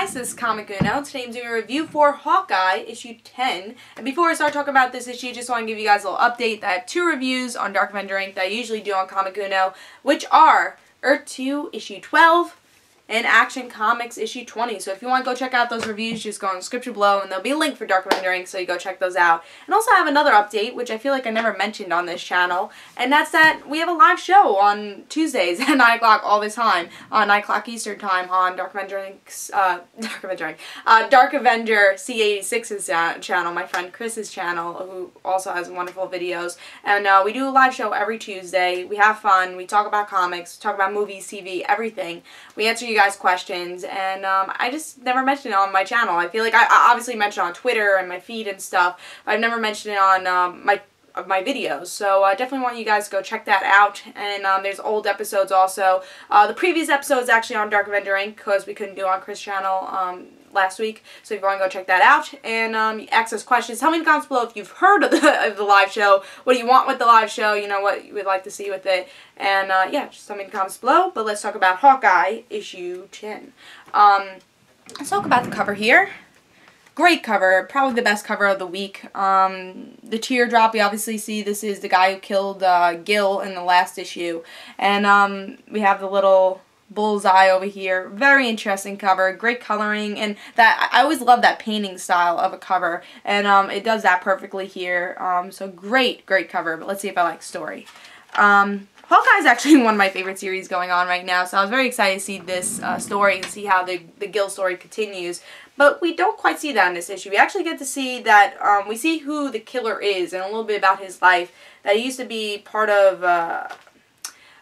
guys, this is Comic Uno. Today I'm doing a review for Hawkeye, issue 10. And before I start talking about this issue, just want to give you guys a little update that I have two reviews on Dark Avenger Inc. that I usually do on Comic Uno, which are Earth 2, issue 12, and Action Comics issue 20. So if you want to go check out those reviews, just go in the description below and there'll be a link for Dark Avenger Inc. so you go check those out. And also I have another update, which I feel like I never mentioned on this channel, and that's that we have a live show on Tuesdays at 9 o'clock all the time, on 9 o'clock Eastern time on Dark Avenger Inc.'s, uh, Dark Avenger uh, Dark Avenger C86's uh, channel, my friend Chris's channel, who also has wonderful videos. And uh, we do a live show every Tuesday. We have fun. We talk about comics, talk about movies, TV, everything. We answer you guys questions, and um, I just never mentioned it on my channel. I feel like I, I obviously mentioned on Twitter and my feed and stuff. I've never mentioned it on um, my of my videos. So I uh, definitely want you guys to go check that out. And um, there's old episodes also. Uh, the previous episode is actually on Dark Avenger Inc. because we couldn't do on Chris' channel um, last week. So if you want to go check that out and um, access questions, tell me in the comments below if you've heard of the, of the live show. What do you want with the live show? You know, what you would like to see with it. And uh, yeah, just tell me in the comments below. But let's talk about Hawkeye issue 10. Um, let's talk about the cover here great cover, probably the best cover of the week. Um, the teardrop, we obviously see this is the guy who killed uh, Gil in the last issue. And um, we have the little bullseye over here. Very interesting cover, great coloring, and that I always love that painting style of a cover, and um, it does that perfectly here. Um, so great, great cover, but let's see if I like story. Um, Hawkeye is actually one of my favorite series going on right now, so I was very excited to see this uh, story and see how the, the Gil story continues. But we don't quite see that in this issue. We actually get to see that, um, we see who the killer is and a little bit about his life. That he used to be part of uh,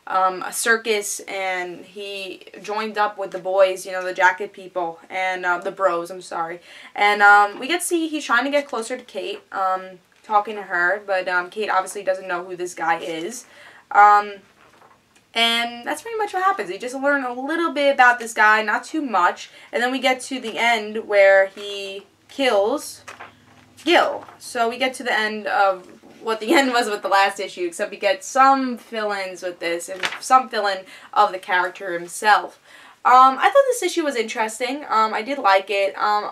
um, a circus and he joined up with the boys, you know, the jacket people and uh, the bros, I'm sorry. And um, we get to see he's trying to get closer to Kate, um, talking to her, but um, Kate obviously doesn't know who this guy is. And that's pretty much what happens. You just learn a little bit about this guy, not too much. And then we get to the end where he kills Gil. So we get to the end of what the end was with the last issue, except we get some fill-ins with this and some fill-in of the character himself. Um, I thought this issue was interesting. Um, I did like it. Um,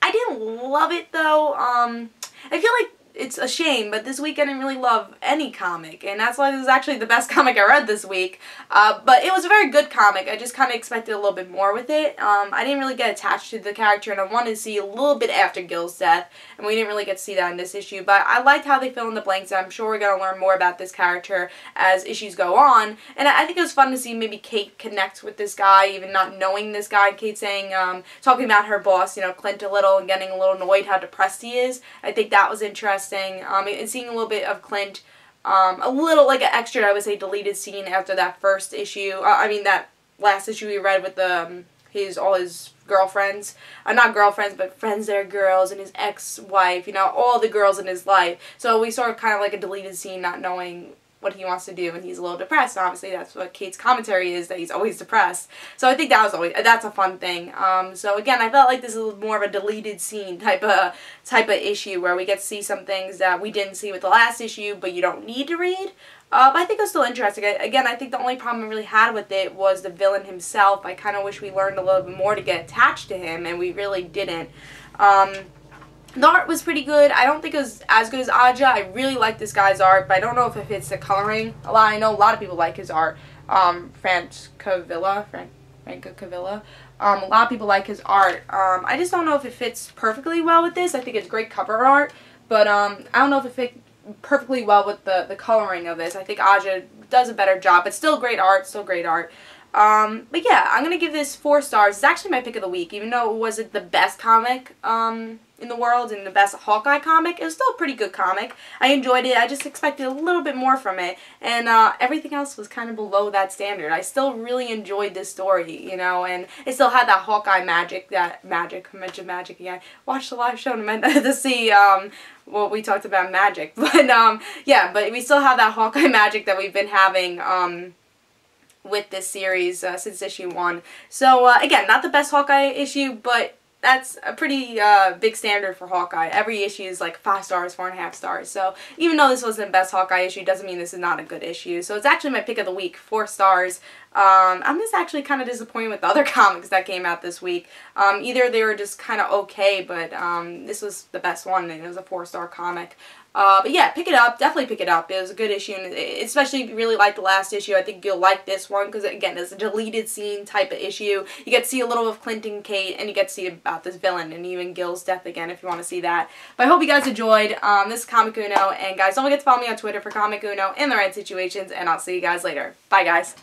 I didn't love it though. Um, I feel like it's a shame, but this week I didn't really love any comic, and that's why this is actually the best comic I read this week. Uh, but it was a very good comic. I just kind of expected a little bit more with it. Um, I didn't really get attached to the character, and I wanted to see a little bit after Gil's death, and we didn't really get to see that in this issue. But I liked how they fill in the blanks, and I'm sure we're going to learn more about this character as issues go on. And I, think it was fun to see maybe Kate connect with this guy, even not knowing this guy. Kate saying, um, talking about her boss, you know, Clint a little, and getting a little annoyed how depressed he is. I think that was interesting interesting. Um, and seeing a little bit of Clint, um, a little like an extra, I would say, deleted scene after that first issue. Uh, I mean, that last issue we read with the um, his all his girlfriends, uh, not girlfriends, but friends that are girls, and his ex-wife. You know, all the girls in his life. So we saw kind of like a deleted scene, not knowing what he wants to do and he's a little depressed. Obviously that's what Kate's commentary is, that he's always depressed. So I think that was always, that's a fun thing. Um, so again, I felt like this is more of a deleted scene type of, type of issue where we get to see some things that we didn't see with the last issue, but you don't need to read. Uh, but I think it was still interesting. Again, I think the only problem I really had with it was the villain himself. I kind of wish we learned a little bit more to get attached to him, and we really didn't. Um, the art was pretty good. I don't think it was as good as Aja. I really like this guy's art, but I don't know if it fits the coloring. A lot. I know a lot of people like his art. Um, Cavilla, Frank, Francavilla. Um, a lot of people like his art. Um, I just don't know if it fits perfectly well with this. I think it's great cover art, but um, I don't know if it fits perfectly well with the, the coloring of this. I think Aja does a better job, but still great art, still great art. Um, but yeah, I'm going to give this four stars. It's actually my pick of the week, even though it wasn't the best comic um, in the world and the best Hawkeye comic. It was still a pretty good comic. I enjoyed it. I just expected a little bit more from it. And uh, everything else was kind of below that standard. I still really enjoyed this story, you know, and it still had that Hawkeye magic, that magic, I mentioned magic again. Watched the live show to see um, well, we talked about magic. But, um, yeah, but we still have that Hawkeye magic that we've been having, um, with this series uh, since issue 1. So, uh, again, not the best Hawkeye issue, but that's a pretty uh, big standard for Hawkeye. Every issue is like five stars, four and a half stars. So even though this wasn't the best Hawkeye issue, doesn't mean this is not a good issue. So it's actually my pick of the week, four stars. Um, I'm just actually kind of disappointed with the other comics that came out this week. Um, either they were just kind of okay, but um, this was the best one, and it was a four-star comic. Uh, but yeah, pick it up. Definitely pick it up. It was a good issue, and especially if you really like the last issue, I think you'll like this one because again, it's a deleted scene type of issue. You get to see a little of Clint and Kate, and you get to see about this villain and even Gil's death again if you want to see that. But I hope you guys enjoyed. Um, this is Comic Uno, and guys, don't forget to follow me on Twitter for Comic Uno in the Random Situations, and I'll see you guys later. Bye, guys.